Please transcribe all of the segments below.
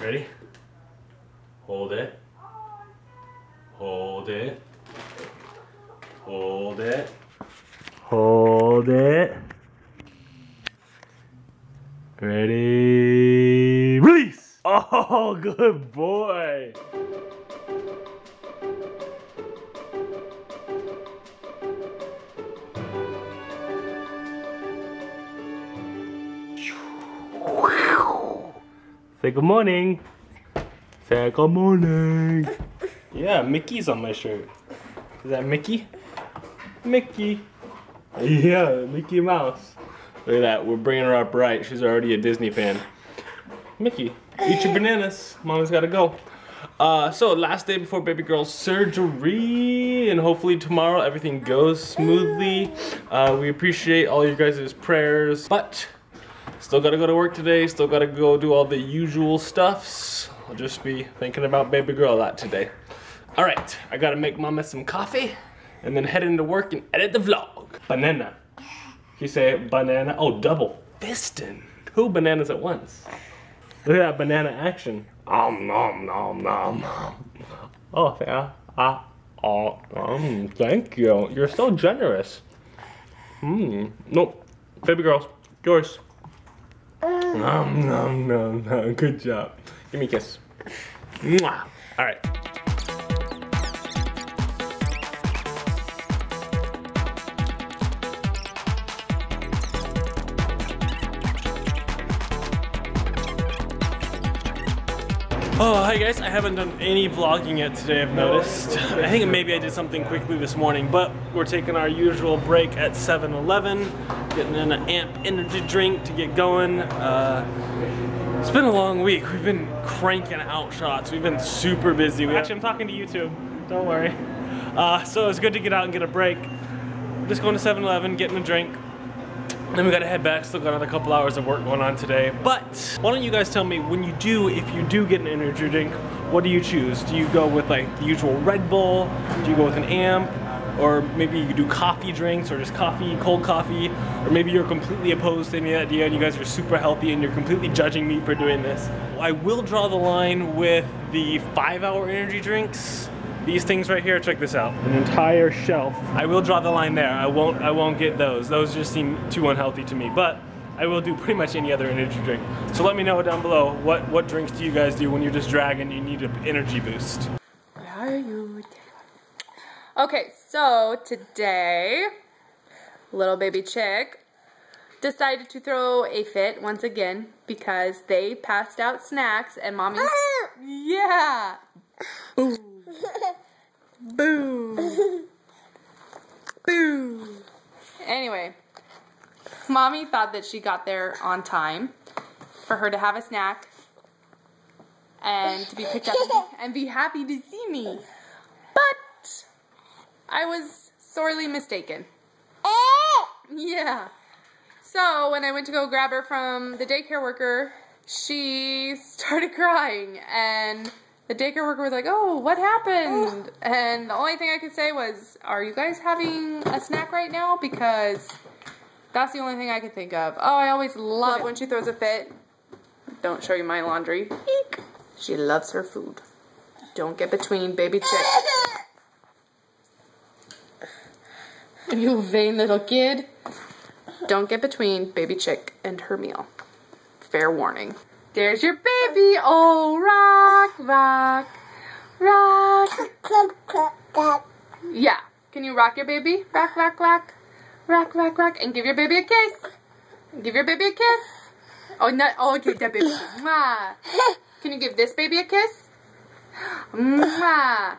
Ready? Hold it. Hold it. Hold it. Hold it. Ready? Release! Oh, good boy. Say good morning. Say good morning. Yeah, Mickey's on my shirt. Is that Mickey? Mickey. Yeah, Mickey Mouse. Look at that, we're bringing her up right. She's already a Disney fan. Mickey, eat your bananas. Mama's gotta go. Uh, so last day before baby girl's surgery, and hopefully tomorrow everything goes smoothly. Uh, we appreciate all you guys' prayers, but still gotta go to work today. Still gotta go do all the usual stuffs. I'll just be thinking about baby girl a lot today. All right, I gotta make mama some coffee, and then head into work and edit the vlog. Banana. You say banana. Oh, double fisting. Two bananas at once. Look at that banana action. Om nom nom nom. Oh yeah. Ah. Oh, um, thank you. You're so generous. Hmm. Nope. Baby girls, yours. Nom nom nom nom. Good job. Give me a kiss. Mwah. All right. Oh, hi guys. I haven't done any vlogging yet today, I've noticed. I think maybe I did something quickly this morning, but we're taking our usual break at 7-Eleven, getting in an AMP energy drink to get going. Uh, it's been a long week. We've been cranking out shots. We've been super busy. We actually, I'm talking to YouTube. Don't worry. Uh, so it's good to get out and get a break. Just going to 7-Eleven, getting a drink, then we gotta head back, still got another couple hours of work going on today. But why don't you guys tell me when you do, if you do get an energy drink, what do you choose? Do you go with like the usual Red Bull? Do you go with an amp? Or maybe you do coffee drinks or just coffee, cold coffee, or maybe you're completely opposed to any idea and you guys are super healthy and you're completely judging me for doing this. I will draw the line with the five hour energy drinks these things right here, check this out. An entire shelf. I will draw the line there. I won't I won't get those. Those just seem too unhealthy to me. But I will do pretty much any other energy drink. So let me know down below what what drinks do you guys do when you're just dragging you need an energy boost. How are you? Okay, so today, little baby chick decided to throw a fit once again because they passed out snacks and mommy. Ah! yeah. Boo. Boo. Boo. Anyway, mommy thought that she got there on time for her to have a snack and to be picked up and be happy to see me. But I was sorely mistaken. Eh! Yeah. So when I went to go grab her from the daycare worker, she started crying and the daycare worker was like, oh, what happened? And the only thing I could say was, are you guys having a snack right now? Because that's the only thing I could think of. Oh, I always love when she throws a fit. Don't show you my laundry. Eek. She loves her food. Don't get between baby chick. You vain little kid. Don't get between baby chick and her meal. Fair warning. There's your baby. Oh, rock, rock, rock. Yeah. Can you rock your baby? Rock, rock, rock. Rock, rock, rock. And give your baby a kiss. Give your baby a kiss. Oh, not. Oh, give that baby. Mwah. Can you give this baby a kiss? Mwah.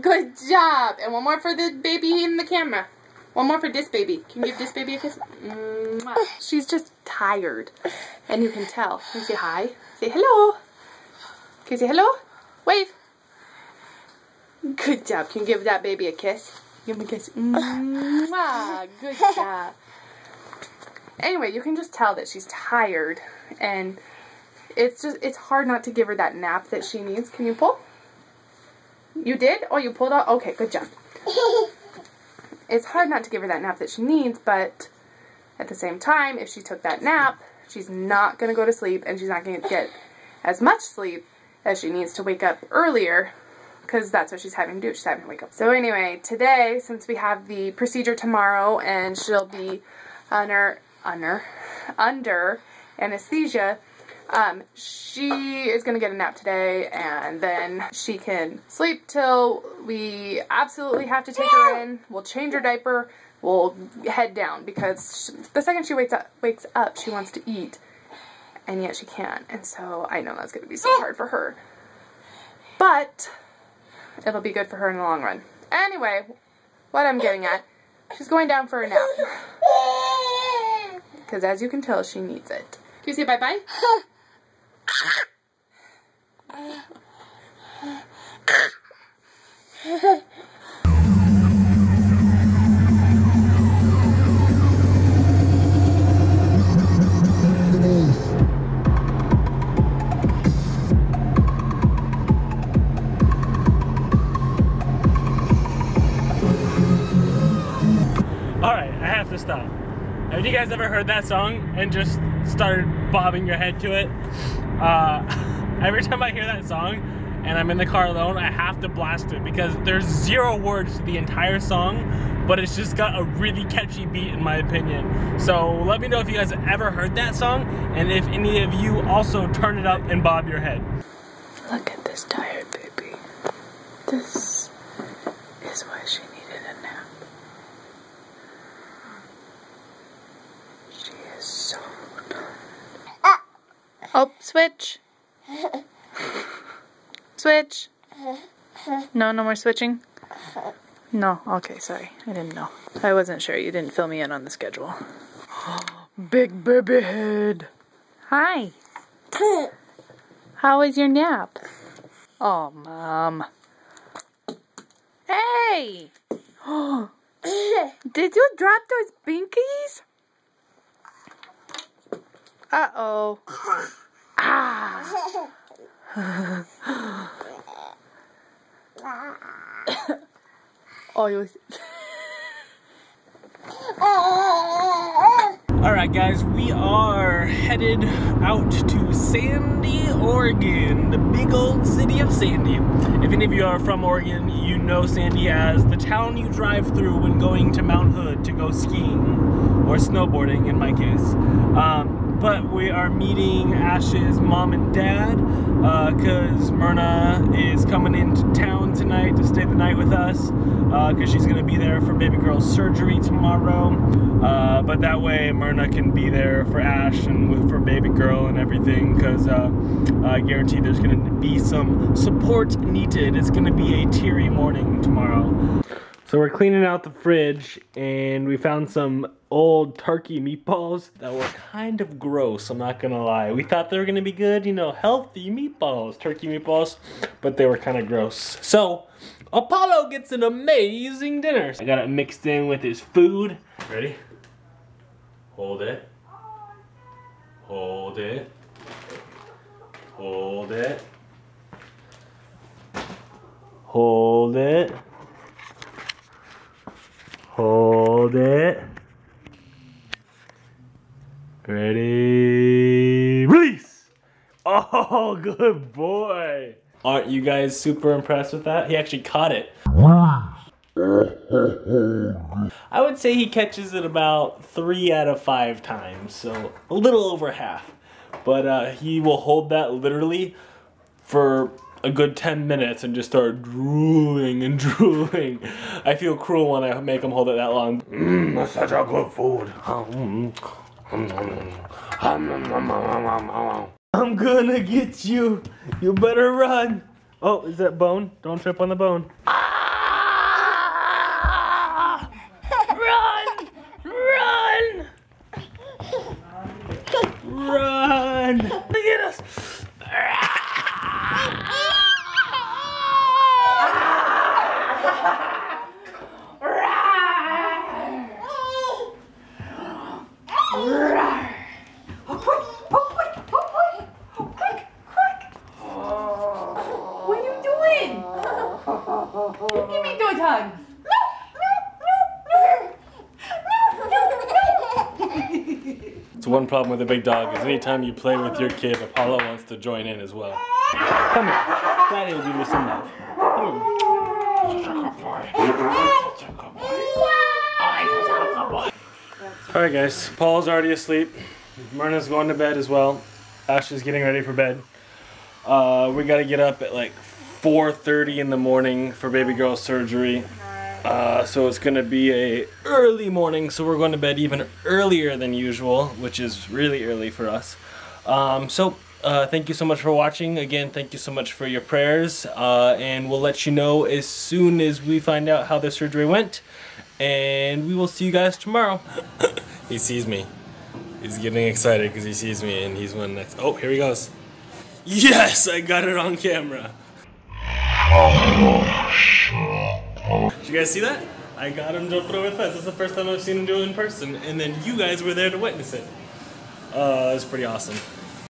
Good job. And one more for the baby in the camera. One more for this baby. Can you give this baby a kiss? Mwah. She's just tired. And you can tell. Can you say hi? Say hello. Can you say hello? Wave. Good job. Can you give that baby a kiss? Give him a kiss. Mwah. Good job. Anyway, you can just tell that she's tired. And it's just, it's hard not to give her that nap that she needs. Can you pull? You did? Oh, you pulled out? Okay, good job. It's hard not to give her that nap that she needs, but at the same time, if she took that nap, she's not going to go to sleep and she's not going to get as much sleep as she needs to wake up earlier because that's what she's having to do. She's having to wake up. So anyway, today, since we have the procedure tomorrow and she'll be under, under, under anesthesia, um, she is going to get a nap today and then she can sleep till we absolutely have to take her in. We'll change her diaper. We'll head down because the second she wakes up, wakes up, she wants to eat and yet she can't. And so I know that's going to be so hard for her. But it'll be good for her in the long run. Anyway, what I'm getting at, she's going down for a nap. Because as you can tell, she needs it. Can you say bye-bye? Alright, I have to stop. Have you guys ever heard that song and just started bobbing your head to it? Uh, every time I hear that song and I'm in the car alone, I have to blast it because there's zero words to the entire song, but it's just got a really catchy beat in my opinion. So let me know if you guys ever heard that song and if any of you also turn it up and bob your head. Look at this tired baby. This is why she needed a nap. She is so tired. Oh, switch. Switch. No, no more switching? No, okay, sorry. I didn't know. I wasn't sure. You didn't fill me in on the schedule. Big baby head. Hi. How was your nap? Oh, Mom. Hey! Did you drop those binkies? Uh-oh. Oh, you Alright, guys, we are headed out to Sandy, Oregon, the big old city of Sandy. If any of you are from Oregon, you know Sandy as the town you drive through when going to Mount Hood to go skiing or snowboarding, in my case. Um, but we are meeting Ash's mom and dad because uh, Myrna is coming into town tonight to stay the night with us because uh, she's going to be there for baby girl's surgery tomorrow. Uh, but that way Myrna can be there for Ash and with, for baby girl and everything because uh, I guarantee there's going to be some support needed. It's going to be a teary morning tomorrow. So we're cleaning out the fridge and we found some old turkey meatballs that were kind of gross, I'm not gonna lie. We thought they were gonna be good, you know, healthy meatballs, turkey meatballs, but they were kind of gross. So, Apollo gets an amazing dinner. I got it mixed in with his food. Ready? Hold it. Hold it. Hold it. Hold it. Hold it. Ready, release! Oh, good boy. Aren't you guys super impressed with that? He actually caught it. I would say he catches it about three out of five times, so a little over half. But uh, he will hold that literally for a good 10 minutes and just start drooling and drooling. I feel cruel when I make them hold it that long. Mmm, that's such a good food. I'm gonna get you. You better run. Oh, is that bone? Don't trip on the bone. Ah! Run! Run! Run! Look at us! What are you doing? So one problem with a big dog is anytime you play with your kid, Apollo wants to join in as well. Come here. Daddy will give you some love. Come here. Alright guys, Paul's already asleep. Myrna's going to bed as well. Ashley's getting ready for bed. Uh, we gotta get up at like 4.30 in the morning for baby girl surgery. Uh, so it's gonna be a early morning, so we're going to bed even earlier than usual, which is really early for us. Um, so uh, thank you so much for watching. Again, thank you so much for your prayers, uh, and we'll let you know as soon as we find out how the surgery went. And we will see you guys tomorrow. he sees me. He's getting excited because he sees me, and he's one next. Oh, here he goes. Yes, I got it on camera. Did you guys see that? I got him jumping over the fence. That's the first time I've seen him do it in person, and then you guys were there to witness it. Uh, it's pretty awesome.